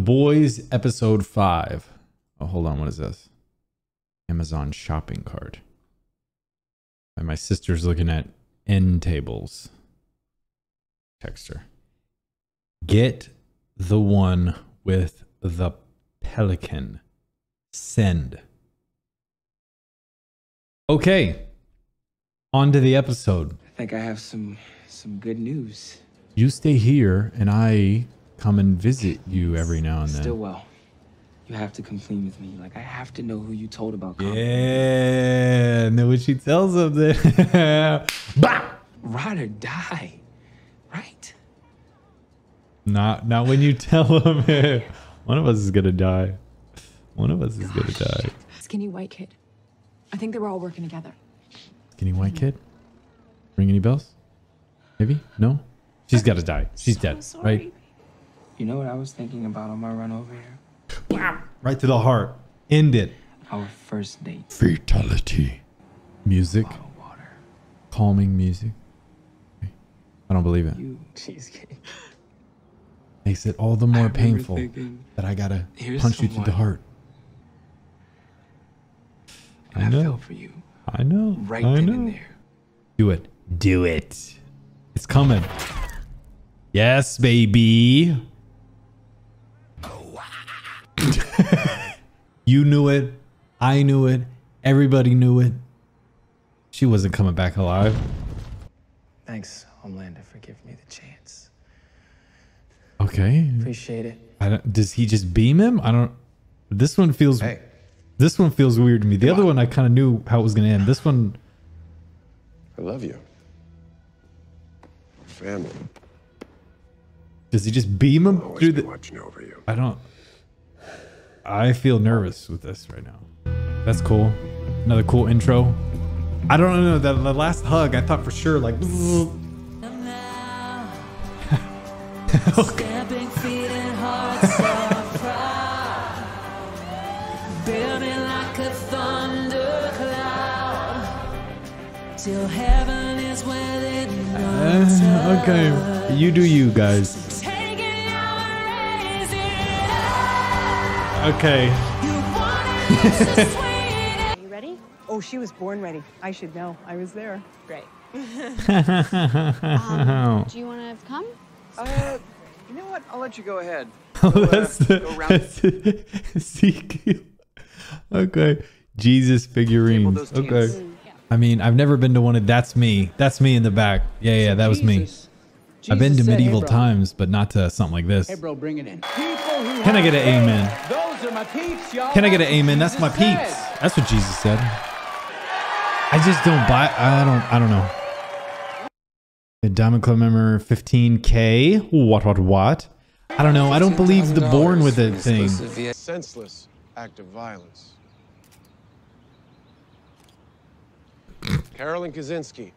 Boys episode 5. Oh, hold on. What is this? Amazon shopping cart. And my sister's looking at end tables. Text her. Get the one with the pelican. Send. Okay. On to the episode. I think I have some some good news. You stay here and I come and visit you every now and then. Stillwell, you have to come clean with me. Like I have to know who you told about. Compton. Yeah, and then when she tells him that, bah! Ride or die, right? not not when you tell him. One of us is gonna die. One of us is gonna die. Skinny white kid. I think they were all working together. Skinny white mm-hmm. kid. Ring any bells? Maybe no. She's got to die. She's dead, right? You know what I was thinking about on my run over here? Right to the heart. End it. Our first date. Fatality. Music. Water. Calming music. I don't believe it. You cheesecake. Makes it all the more painful thinking, that I gotta here's punch you through the heart. And I I, know. fell for you I know. right I then know. and there. Do it. Do it. It's coming. Yes, baby. you knew it. I knew it. Everybody knew it. She wasn't coming back alive. Thanks, Homelander, for giving me the chance. Okay. Appreciate it. I don't, does he just beam him? I don't. This one feels. Hey. This one feels weird to me. The other one I kind of knew how it was gonna end. This one, I love you. Family. does he just beam him through the? watching over you. I don't. I feel nervous with this right now. That's cool. Another cool intro. I don't know that the last hug. I thought for sure like. Stamping feet and hearts of pride. Building like a thundercloud. Till heaven is within no Uh, okay, you do you guys. Okay. You wanted it so. You ready? Oh, she was born ready. I should know. I was there. Great. Do you want to come? Uh, you know what? I'll let you go ahead. that's the, go round- that's the Ezekiel. Okay. Jesus figurines. those Okay. cans. I mean, I've never been to one of that's me. That's me in the back. Yeah, yeah, that was me. I've been to medieval times, but not to something like this. Hey, bro, bring it in. Can I get an have amen? Faith, are my peeps, y'all. Can I get an amen? That's my Jesus peeps. said. That's what Jesus said. I just don't buy. I don't. I don't know. The Diamond Club member 15k. What? What? What? I don't know. I don't believe the born with it thing. Senseless act of violence. Carolyn Kaczynski,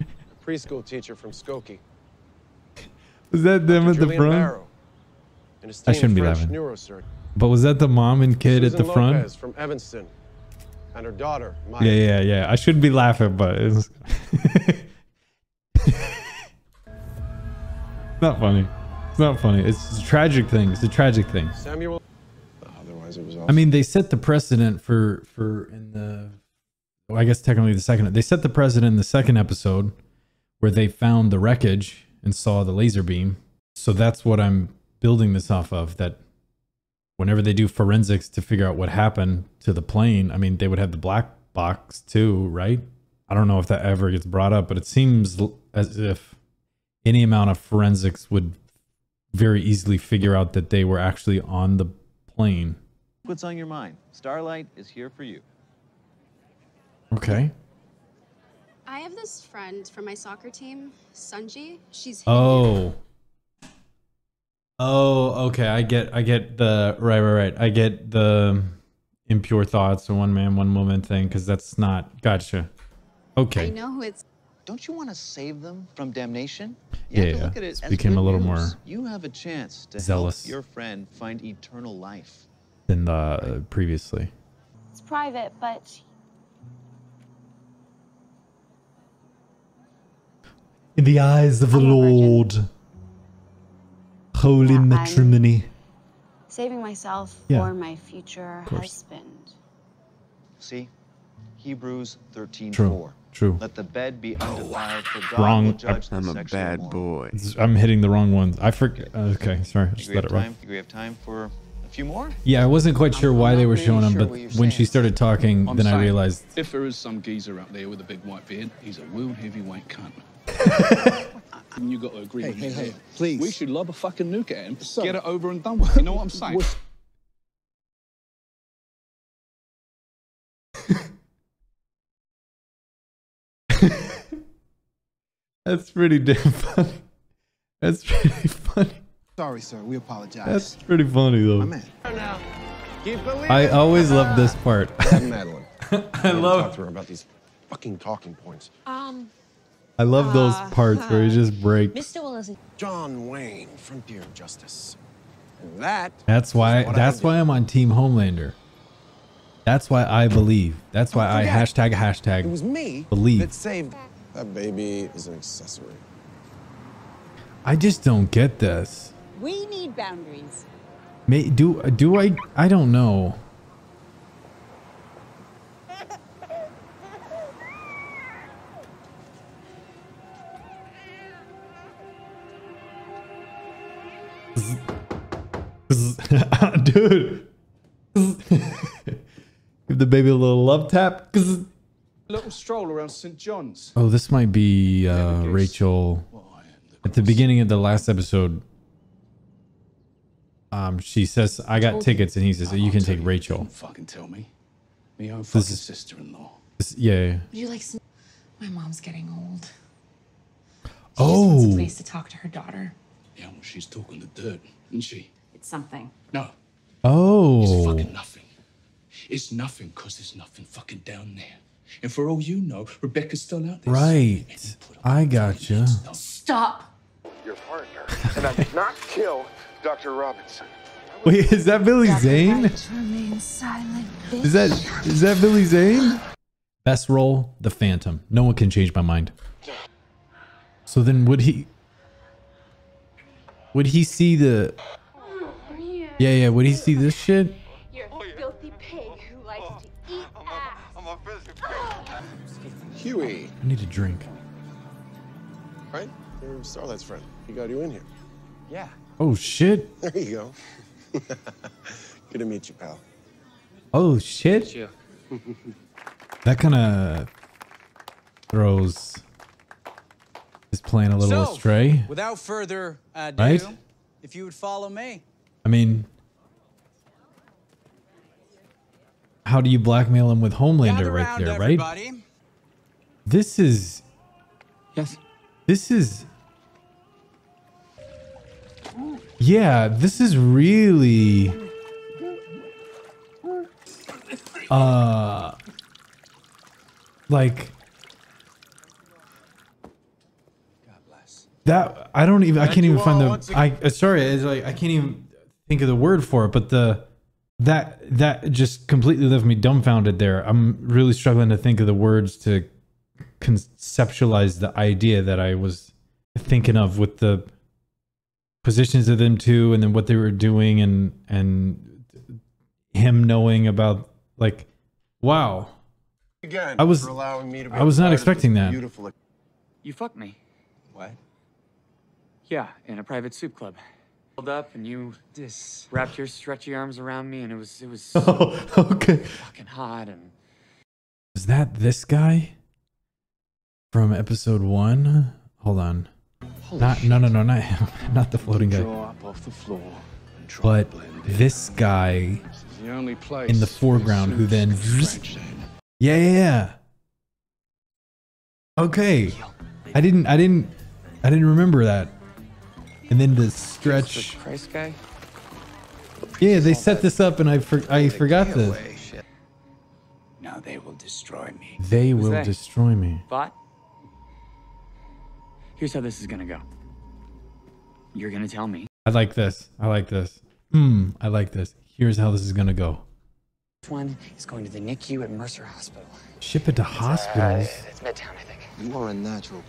a preschool teacher from Skokie. Is that them at the Julian front? Barrow, I shouldn't be laughing. neurosurgeon. But was that the mom and kid at Susan the front? Lopez from Evanston, and her daughter, Maya. Yeah, yeah, yeah. I shouldn't be laughing, but it's not funny. It's not funny. It's a tragic thing. It's a tragic thing. Samuel. Otherwise, it was all. I mean, they set the precedent for for in the. Well, I guess technically the second. They set the precedent in the second episode, where they found the wreckage and saw the laser beam. So that's what I'm building this off of. That whenever they do forensics to figure out what happened to the plane, I mean, they would have the black box too, right? I don't know if that ever gets brought up, but it seems as if any amount of forensics would very easily figure out that they were actually on the plane. What's on your mind? Starlight is here for you. Okay. I have this friend from my soccer team, Sunji. She's Oh. Oh, okay. I get I get the right right right. I get the impure thoughts the one man one woman thing cuz that's not gotcha. Okay. I Okay. know who it's. Don't you want to save them from damnation? Yeah, yeah. look at it as became a little news. more You have a chance to zealous. help your friend find eternal life. Than the uh, previously. It's private, but In the eyes of the I'm virgin. Lord. Holy Yeah, I'm- matrimony. Saving myself Yeah. for my future husband. See? Hebrews 13:4. True. True. Let the bed be undefiled, oh, for God Wrong. will judge the I'm a bad immoral. boy. I'm hitting the wrong ones. I forget. Uh, okay, sorry. I Think just we let have it roll. time? Think we have time for a few more? Yeah, I wasn't quite sure I'm why they were really showing him, sure but what you're when she started talking, I'm then I realized. If there is some geezer out there with a big white beard, he's a real heavyweight cunt. and you got to agree with me. hey, there. please. We should lob a fucking nuke at him. Son. Get it over and done with. You know what I'm saying? That's pretty damn funny. That's pretty funny. Sorry, sir. We apologize. That's pretty funny though. man. Now, keep believing. I always love this part. Madelyn. I love Talk to her about these fucking talking points. Um, I love those ah. parts where he just breaks. Mr. Willis, John Wayne, Frontier of Justice. And that. That's why what I that's did. why I'm on Team Homelander. That's why I believe. That's why oh, I hashtag hashtag It was me believe. that saved. That baby is an accessory. I just don't get this. We need boundaries. May, do do I I don't know. Dude. Give the baby a little love tap. A little stroll around St. John's. Oh, this might be uh, Rachel. At the beginning of the last episode, um, she says, "I got tickets," and he says, "You can take Rachel." Don't fucking tell me. My own This fucking sister-in-law. Yeah. yeah. Would you like some? My mom's getting old. She just wants Oh. a place to talk to her daughter. Yeah, well, she's talking the dirt, isn't she? It's something. No, it's Oh. fucking nothing. It's nothing because there's nothing fucking down there. And for all you know, Rebecca's still out there. Right. I got gotcha. You. Stop. Your partner. and I did not kill Dr. Robinson. Wait, is that Billy Zane? Remain silent, bitch. Is that is that Billy Zane? Best role, The Phantom. No one can change my mind. So then would he would he see the Yeah, yeah, would he see this shit? You're a filthy pig who likes to eat ass. Hughie, I need a drink. right? You're Starlight's friend. He got you in here. Yeah. Oh shit. There you go. Good to meet you, pal. Oh shit. Yeah. That kind of throws his plan a little So, astray. Without further ado, Right? if you would follow me. I mean, how do you blackmail him with Homelander Gather right round, there, right? This is Yes. this is Yeah, this is really uh like God bless. that I don't even I can't even find the I uh, sorry it's like I can't even think of the word for it but the that that just completely left me dumbfounded there I'm really struggling to think of the words to conceptualize the idea that I was thinking of with the positions of them two and then what they were doing and and him knowing about like wow Again, I was- for allowing me to be I was not a part of expecting that. Beautiful. You fucked me. What? Yeah, in a private supe club. Pulled up and you This. wrapped your stretchy arms around me and it was it was oh okay fucking hot and Is that this guy from episode one? Hold on. not no no no not him. Not the floating guy. Up off the floor. But to in. this guy. This the only place in the foreground who then- can stretch in. Yeah yeah yeah. Okay. I didn't I didn't I didn't remember that. And then the the stretch. Christ guy. Yeah, they set this up and I for, I forgot this. Now they will destroy me. They will they? destroy me. But here's how this is gonna go. You're gonna tell me I like this. I like this. Hmm, I like this. Here's how this is gonna go. which one is going to the NICU at Mercer Hospital. Ship it to hospitals. It's Midtown, I think. You are a natural.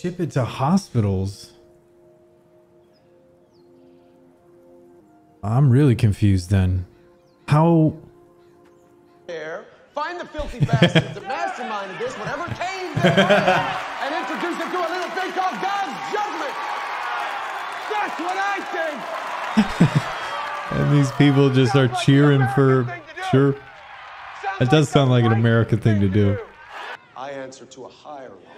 Ship it to hospitals. I'm really confused then. How There, find the filthy bastards that masterminded this, whatever came their way, and introduce them to a little thing called God's judgment. That's what I think. and these people just are cheering for sure. That does sound like an American thing to do. I answer to a higher law.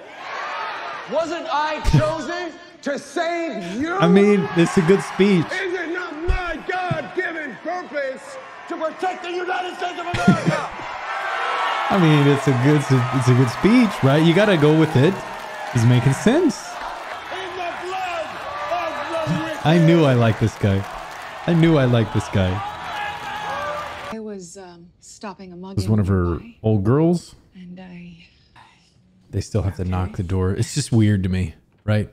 Wasn't I chosen to save you? I mean, it's a good speech. Is it not my God-given purpose to protect the United States of America? I mean, it's a good it's a good speech, right? You got to go with it. He's making sense. In the blood of the wicked. I knew I liked this guy. I knew I liked this guy. I was um, stopping a mug. It was one of her old girls. And I. They still have to knock the door. It's just weird to me, right?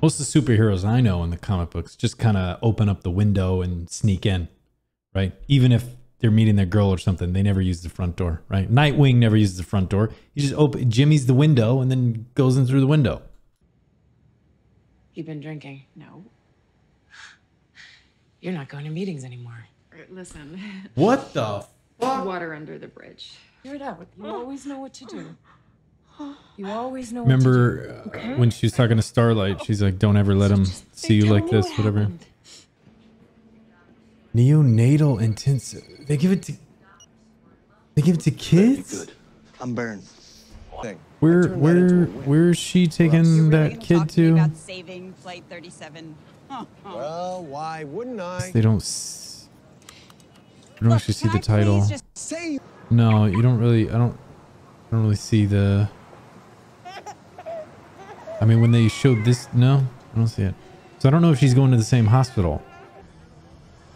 Most of the superheroes I know in the comic books just kind of open up the window and sneak in, right? Even if they're meeting their girl or something, they never use the front door, right? Nightwing never uses the front door. He just open Jimmy's the window and then goes in through the window. You've been drinking? No. You're not going to meetings anymore. Listen, What the water under the bridge. Hear it out. You oh. always know what to do. You always know. Remember uh, when she was talking to Starlight? She's like, "Don't ever let him see you like this, whatever." Neonatal intensive. They give it to. They give it to kids. I'm burned. Where where where is she taking that kid to? saving flight 37. Well, why wouldn't I? They don't. s- I don't actually see the title. Say No, you don't really. I don't. I don't really see the. I mean, when they showed this, no, I don't see it. So I don't know if she's going to the same hospital.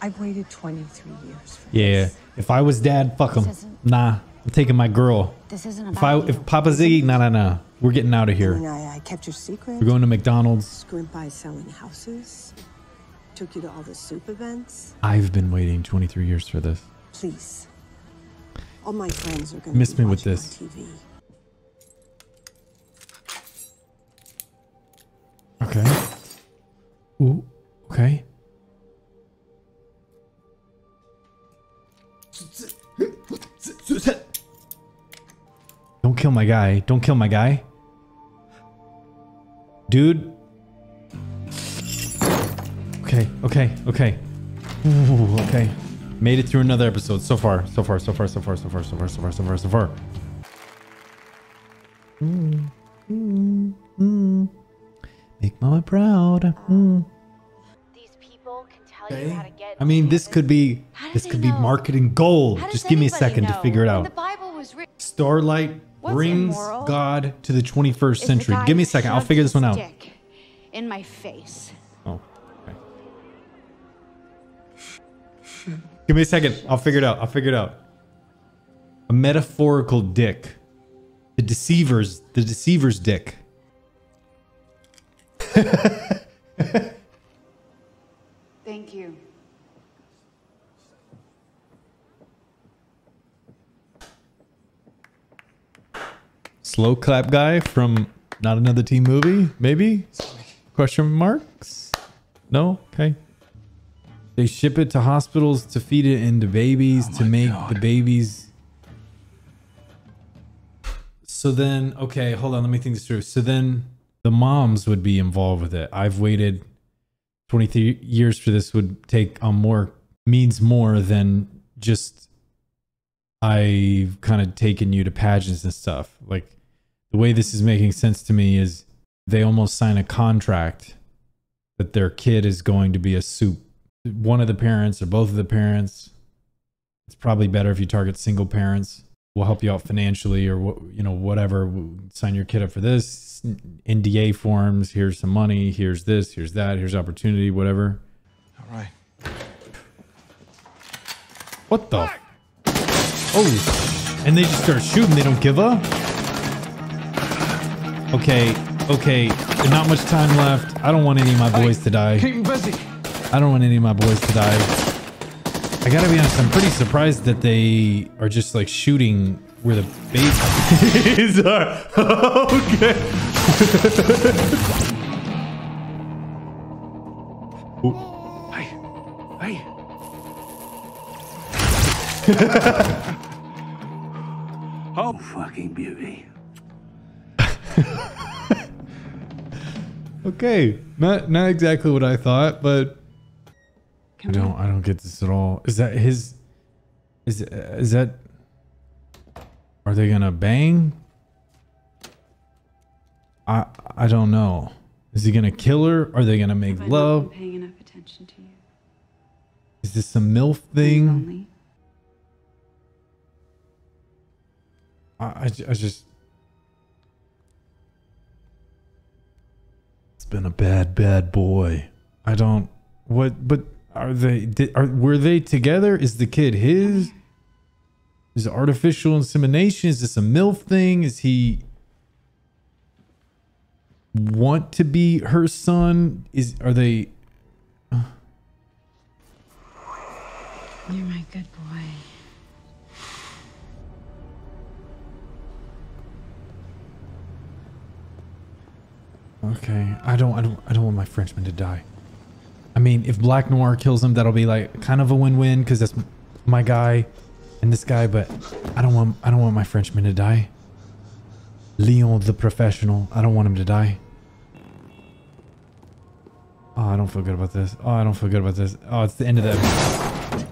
I've waited 23 years. For Yeah, if I was dad, fuck him. Nah, I'm taking my girl. This isn't about If I if Papa Ziggy, nah, nah, nah, we're getting out of here. I, I kept your secret. We're going to McDonald's. Screwed by selling houses. Took you to all the supe events. I've been waiting 23 years for this. Please. All my friends are gonna Miss be me with this. TV. Ooh, okay. Don't kill my guy. Don't kill my guy. Dude. Okay, okay, okay. Ooh, okay. Made it through another episode so far. So far, so far, so far, so far, so far, so far, so far, so far. Mm, proud. Mm. Okay. I mean, this could be this could be marketing gold. Just give me a second to figure it out. Starlight brings immoral God to the 21st century. Give me a second. I'll figure this one out. In my face. Oh. Okay. Give me a second. I'll figure it out. I'll figure it out. A metaphorical dick. The deceiver's the deceiver's dick. Thank you. Slow clap guy from Not Another Teen Movie, maybe? Question marks? No? Okay. They ship it to hospitals to feed it into babies oh to make the babies. So then, okay, hold on, let me think this through. So then the moms would be involved with it. I've waited 23 years for this would take on more means more than just I've kind of taken you to pageants and stuff. Like the way this is making sense to me is they almost sign a contract that their kid is going to be a supe. One of the parents or both of the parents. It's probably better if you target single parents. We'll help you out financially or what you know whatever. Sign your kid up for this NDA forms. Here's some money. Here's this. Here's that. Here's opportunity. Whatever. All right. What the? Oh, and they just start shooting. They don't give up. Okay, okay. There's not much time left. I don't want any of my boys to die. Keep busy. I don't want any of my boys to die. I gotta be honest. I'm pretty surprised that they are just like shooting where the babies are. okay. Hey. oh, fucking beauty. Okay, not not exactly what I thought, but I don't I don't get this at all. Is that his? Is is that? Are they gonna bang? I I don't know. Is he gonna kill her? Are they gonna make Have love? paying enough attention to you? Is this a milf thing? I, I, I just. It's been a bad, bad boy. I don't. What? But are they? Did, are were they together? Is the kid his? Is artificial insemination? Is this a milf thing? Is he want to be her son? Is are they? You're my good boy. Okay, I don't, I don't, I don't want my Frenchman to die. I mean, if Black Noir kills him, that'll be like kind of a win-win because that's my guy and this guy. But I don't want, I don't want my Frenchman to die. Leon the professional, I don't want him to die. Oh, I don't feel good about this. Oh, I don't feel good about this. Oh, it's the end of the episode.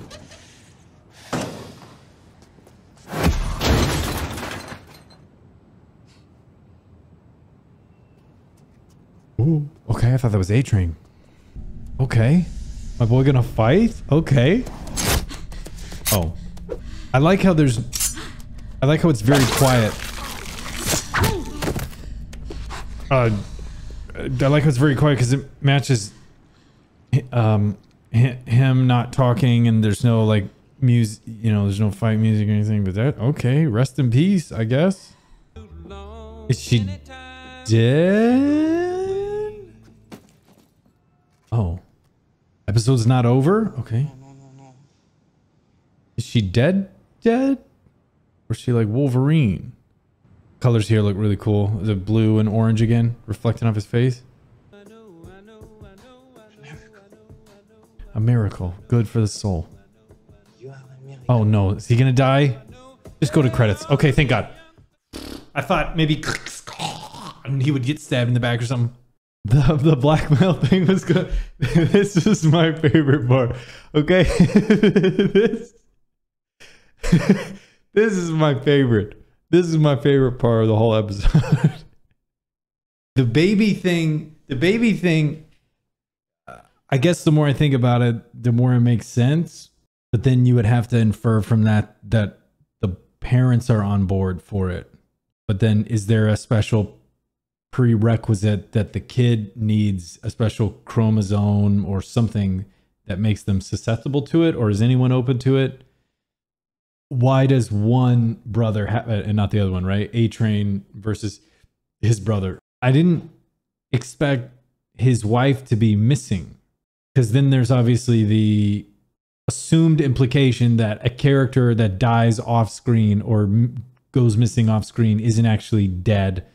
Ooh, okay, I thought that was A Train. Okay. My boy gonna fight? Okay. Oh. I like how there's I like how it's very quiet. Uh I like how it's very quiet because it matches um him not talking and there's no like music you know there's no fight music or anything but that okay rest in peace i guess is she dead oh episode's not over? Okay. Is she dead dead or is she like wolverine? Colors here look really cool. The blue and orange again reflecting off his face? A miracle. Good for the soul. Oh no. Is he gonna die? Just go to credits. Okay thank god. I thought maybe and he would get stabbed in the back or something the the blackmail thing was good. This is my favorite part. Okay? This this is my favorite. This is my favorite part of the whole episode. The baby thing the baby thing uh, i guess the more i think about it the more it makes sense but then you would have to infer from that that the parents are on board for it. But then is there a special prerequisite that the kid needs a special chromosome or something that makes them susceptible to it or is anyone open to it? Why does one brother have uh, and not the other one right? A train versus his brother. I didn't expect his wife to be missing because then there's obviously the assumed implication that a character that dies off screen or goes missing off screen isn't actually dead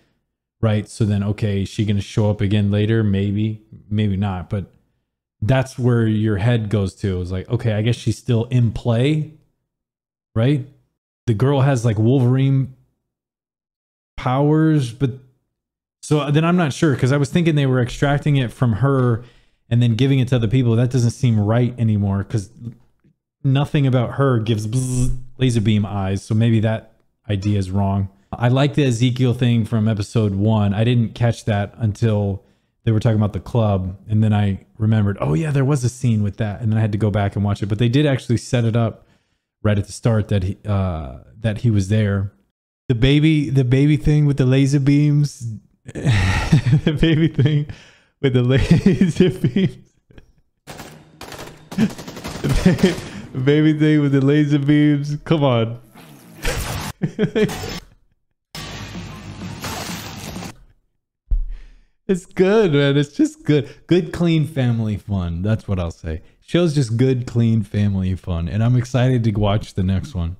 right? So then okay is she gonna show up again later? Maybe maybe not but that's where your head goes to. Is like okay i guess she's still in play right? The girl has like wolverine powers but so then i'm not sure because i was thinking they were extracting it from her and then giving it to other people. That doesn't seem right anymore because nothing about her gives laser beam eyes. So maybe that idea is wrong i like the ezekiel thing from episode one. I didn't catch that until they were talking about the club and then i remembered oh yeah there was a scene with that and then i had to go back and watch it. But they did actually set it up right at the start that he uh that he was there. The baby the baby thing with the laser beams the baby thing with the laser beams. The baby thing with the laser beams come on it's good man. It's just good. Good clean family fun. That's what i'll say. Show's just good clean family fun. And i'm excited to watch the next one